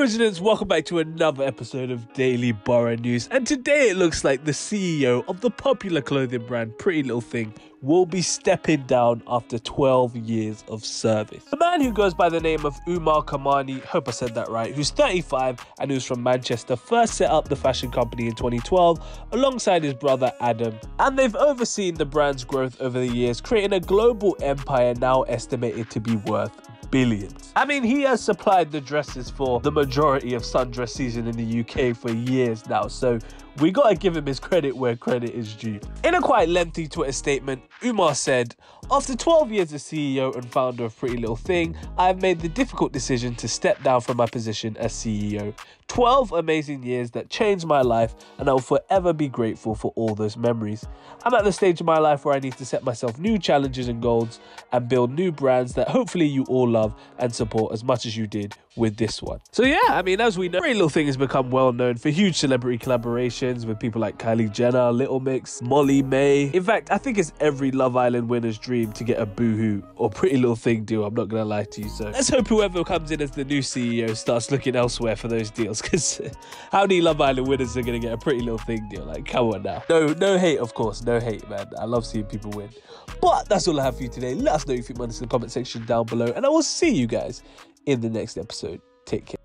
residents, welcome back to another episode of Daily Borough News. And today it looks like the CEO of the popular clothing brand Pretty Little Thing will be stepping down after 12 years of service. The man who goes by the name of Umar Kamani, hope I said that right, who's 35 and who's from Manchester, first set up the fashion company in 2012 alongside his brother Adam. And they've overseen the brand's growth over the years, creating a global empire now estimated to be worth billions. I mean, he has supplied the dresses for the majority of sundress season in the UK for years now, so we gotta give him his credit where credit is due. In a quite lengthy Twitter statement, Umar said, After 12 years as CEO and founder of Pretty Little Thing, I have made the difficult decision to step down from my position as CEO. 12 amazing years that changed my life, and I will forever be grateful for all those memories. I'm at the stage of my life where I need to set myself new challenges and goals and build new brands that hopefully you all love and support as much as you did with this one. So yeah, I mean, as we know, Pretty Little Thing has become well known for huge celebrity collaborations with people like Kylie Jenner, Little Mix, Molly-Mae. In fact, I think it's every Love Island winner's dream to get a Boohoo or Pretty Little Thing deal. I'm not gonna lie to you. So let's hope whoever comes in as the new CEO starts looking elsewhere for those deals. Because how many Love Island winners are gonna get a Pretty Little Thing deal? Like, come on now. No, no hate, of course, no hate, man. I love seeing people win. But that's all I have for you today. Let us know if you want us in the comment section down below, and I will see you guys in the next episode. Take care.